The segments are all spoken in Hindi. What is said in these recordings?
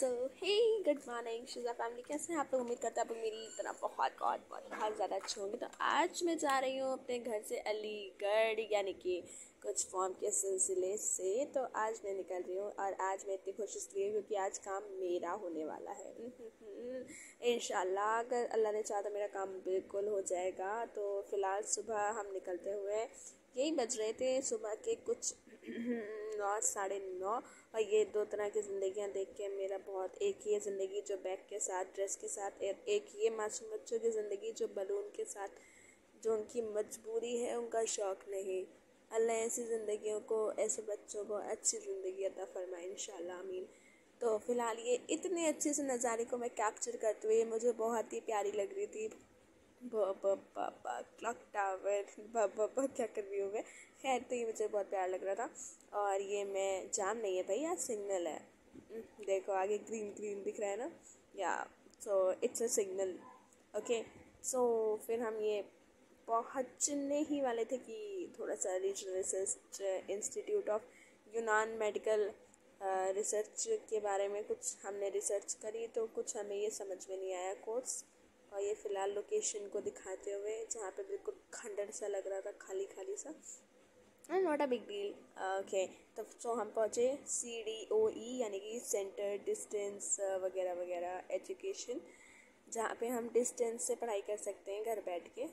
So hey good morning Shiza family कैसे हैं आप लोग? उम्मीद करते हैं आप लोग मेरी तरह बहुत बहुत बहुत बहुत ज़्यादा अच्छे होंगे। तो आज मैं जा रही हूँ अपने घर से अलीगढ़, यानी कि कुछ फॉर्म के सिलसिले से। तो आज मैं निकल रही हूँ और आज मैं इतनी खुश इसलिए क्योंकि आज काम मेरा होने वाला है। इन अगर अल्लाह ने चाहा तो मेरा काम बिल्कुल हो जाएगा। तो फ़िलहाल सुबह हम निकलते हुए यही बज रहे थे, सुबह के कुछ नौ साढ़े नौ। और ये दो तरह की ज़िंदगियाँ देख के मेरा बहुत एक ही है ज़िंदगी जो बैग के साथ ड्रेस के साथ एक ये मासूम बच्चों की ज़िंदगी जो बलून के साथ, जो उनकी मजबूरी है, उनका शौक़ नहीं। अल्लाह ऐसी ज़िंदगियों को, ऐसे बच्चों को अच्छी ज़िंदगी अदा फरमाए इन आमीन। तो फ़िलहाल ये इतने अच्छे से नज़ारे को मैं कैप्चर करते हुए मुझे बहुत ही प्यारी लग रही थी। क्लॉक टावर क्या कर रही हूँ मैं? खैर तो ये मुझे बहुत प्यार लग रहा था। और ये मैं जाम नहीं है भाई यार सिग्नल है। हम्म, देखो आगे ग्रीन ग्रीन दिख रहा है ना? या so it's a signal okay so फिर हम ये पहुँचने ही वाले थे कि थोड़ा सा regional research institute of Unani medical research के बारे में कुछ हमने रिसर्च करी तो कुछ हमें ये समझ में नहीं आया कोर्स और ये फ़िलहाल लोकेशन को दिखाते हुए जहाँ पे बिल्कुल खंडर सा लग रहा था खाली खाली सा। And not a big deal okay तो सो हम पहुँचे सी डी ओ ई यानी कि सेंटर डिस्टेंस वगैरह वगैरह एजुकेशन जहाँ पे हम डिस्टेंस से पढ़ाई कर सकते हैं घर बैठ के।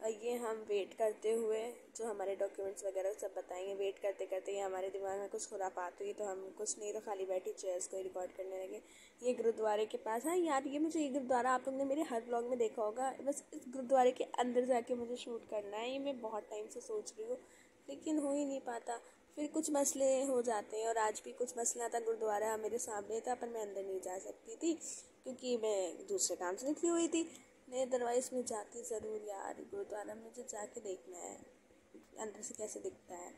ये हम वेट करते हुए जो हमारे डॉक्यूमेंट्स वगैरह सब बताएँगे वेट करते करते ये हमारे दिमाग में कुछ खुरापात हुई तो हम कुछ नहीं तो खाली बैठी चेयर्स को रिकॉर्ड करने लगे। ये गुरुद्वारे के पास हाँ यार ये मुझे, ये गुरुद्वारा आप लोग ने मेरे हर ब्लॉग में देखा होगा। बस इस गुरुद्वारे के अंदर जाके मुझे शूट करना है, ये मैं बहुत टाइम से सोच रही हूँ, लेकिन हो ही नहीं पाता। फिर कुछ मसले हो जाते हैं और आज भी कुछ मसला था गुरुद्वारा मेरे सामने था, पर मैं अंदर नहीं जा सकती थी, क्योंकि मैं दूसरे काम से निकली हुई थी। नहीं अदरवाइज़ मैं जाती ज़रूर यार, गुरुद्वारा मुझे जाके देखना है। अंदर से कैसे दिखता है।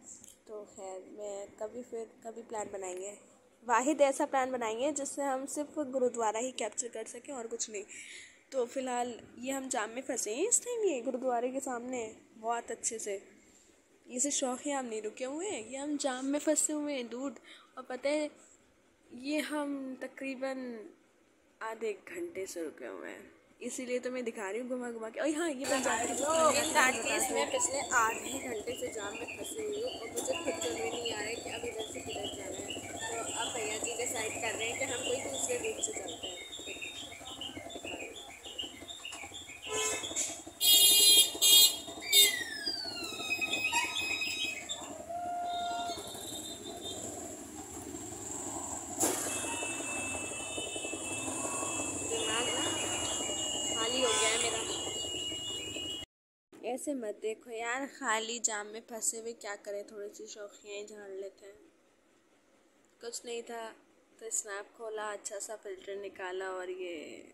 तो खैर, मैं कभी फिर, कभी प्लान बनाएँगे। वाहिद ऐसा प्लान बनाएँगे जिससे हम सिर्फ़ गुरुद्वारा ही कैप्चर कर सकें और कुछ नहीं। तो फ़िलहाल ये हम जाम में फंसे हैं इस टाइम ये, गुरुद्वारे के सामने, बहुत अच्छे से। ये इसे शौक है, हम नहीं रुके हुए हैं। ये हम जाम में फंसे हुए हैं दूध और पता है, ये हम तकरीबन आधे घंटे से रुके हुए हैं। इसीलिए तो मैं दिखा रही हूँ घुमा घुमा के। और हाँ ये पंजाब में पिछले आधे घंटे से जाम में फंसे हुई हूँ और मुझे खुद समझ नहीं आ रहा है कि अब इधर से किधर जाना है तो अब भैया जी डिसाइड कर रहे हैं कि हम कोई दूसरे रूट से चलते हैं ऐसे मत देखो यार, खाली जाम में फंसे हुए क्या करें? थोड़ी सी शौकियाँ झाड़ लेते हैं। कुछ नहीं था तो स्नैप खोला अच्छा सा फ़िल्टर निकाला और ये।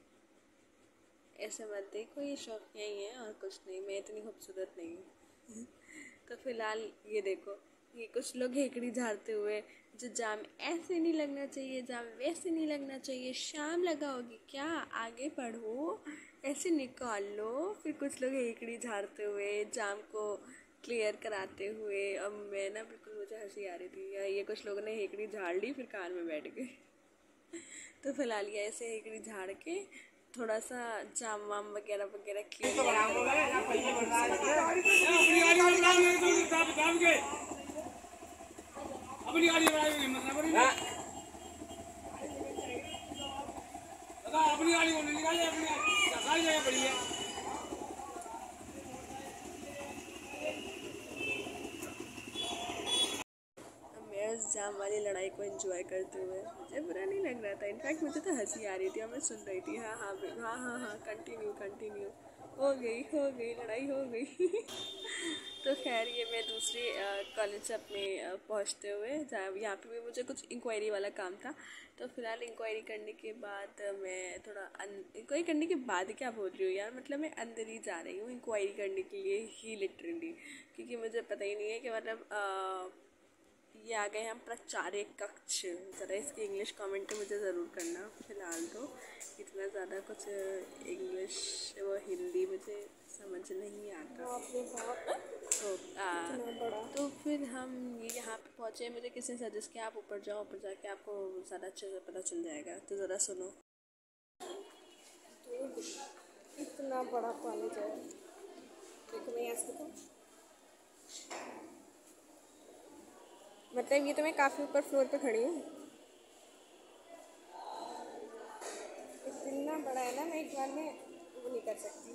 ऐसे मत देखो, ये शौकियाँ ही हैं और कुछ नहीं, मैं इतनी खूबसूरत नहीं हूँ। तो फ़िलहाल ये देखो। ये कुछ लोग हेकड़ी झाड़ते हुए जो जाम ऐसे नहीं लगना चाहिए जाम वैसे नहीं लगना चाहिए। शाम लगाओगी क्या? आगे पढ़ो ऐसे निकाल लो। फिर कुछ लोग हेकड़ी झाड़ते हुए जाम को क्लियर कराते हुए। अब मैं ना बिल्कुल मुझे हँसी आ रही थी। या ये कुछ लोगों ने हेकड़ी झाड़ ली फिर कार में बैठ गए। तो फ़िलहाल ये ऐसे हेकड़ी झाड़ के थोड़ा सा जाम वाम वगैरह वगैरह क्लियर अपनी गाड़ी मतलब अपनी गाड़ी निकाली अपनी सारी जगह पड़ी है जाम वाली लड़ाई को एंजॉय करते हुए। मुझे बुरा नहीं लग रहा था। इनफैक्ट मुझे तो हँसी आ रही थी और मैं सुन रही थी। हाँ हाँ हाँ हाँ हाँ कंटिन्यू कंटिन्यू हो गई हो गई, लड़ाई हो गई। तो खैर, ये मैं दूसरी कॉलेज अपने पहुँचते हुए जहाँ यहाँ पे भी मुझे कुछ इंक्वायरी वाला काम था। तो फ़िलहाल इंक्वायरी करने के बाद मैं थोड़ा इंक्वायरी करने के बाद क्या बोल रही हूँ यार? मतलब मैं अंदर ही जा रही हूँ इंक्वायरी करने के लिए ही लिटरली क्योंकि मुझे पता ही नहीं है कि मतलब ये आ गए हम प्रचार्य कक्ष। ज़रा इसकी इंग्लिश कमेंट मुझे ज़रूर करना फ़िलहाल तो। इतना ज़्यादा कुछ इंग्लिश व हिंदी मुझे समझ नहीं आता। तो आ, तो फिर हम ये यहाँ पे पहुँचे। मुझे किसी ने सजेस्ट किया आप ऊपर जाओ ऊपर जाके आपको ज़्यादा अच्छे से पता चल जाएगा। तो ज़रा सुनो। इतना बड़ा कॉलेज है। देखो मैं यहाँ मतलब ये तो मैं काफ़ी ऊपर फ्लोर पे खड़ी हूँ। इतना बड़ा है ना, मैं एक बार में वो नहीं कर सकती।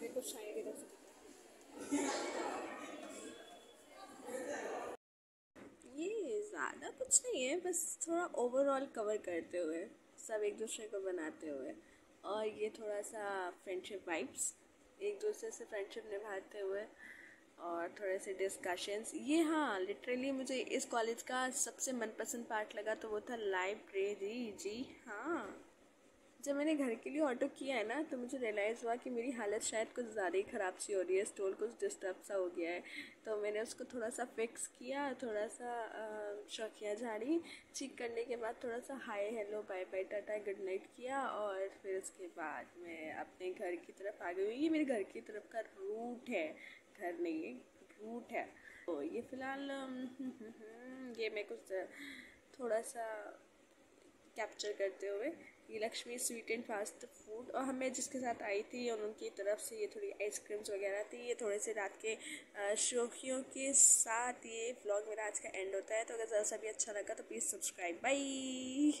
मैं कुछ शायद ही कर सकती ये ज़्यादा कुछ नहीं है, बस थोड़ा ओवरऑल कवर करते हुए, सब एक दूसरे को बनाते हुए और ये थोड़ा सा फ्रेंडशिप वाइब्स एक दूसरे से फ्रेंडशिप निभाते हुए। और थोड़े से डिस्कशंस ये हाँ लिटरली मुझे इस कॉलेज का सबसे मनपसंद पार्ट लगा तो वो था लाइब्रेरी जी हाँ। जब मैंने घर के लिए ऑटो किया है ना तो मुझे रियलाइज़ हुआ कि मेरी हालत शायद कुछ ज़्यादा ही ख़राब सी हो रही है स्टोल कुछ डिस्टर्ब सा हो गया है। तो मैंने उसको थोड़ा सा फिक्स किया, थोड़ा सा शौकिया झाड़ी। चीक करने के बाद थोड़ा सा hi hello bye bye tata good night किया और फिर उसके बाद मैं अपने घर की तरफ़ आ गई ये मेरे घर की तरफ़ का रूट है। घर नहीं है रूट है। तो ये फ़िलहाल ये मैं कुछ थोड़ा सा कैप्चर करते हुए ये Lakshmi sweet and fast food और हमें जिसके साथ आई थी और उनकी तरफ़ से ये थोड़ी आइसक्रीम्स वगैरह थी, ये थोड़े से रात के शौकियों के साथ ये व्लॉग मेरा आज का एंड होता है। तो अगर ज़रा सा भी अच्छा लगा तो प्लीज़ सब्सक्राइब बाई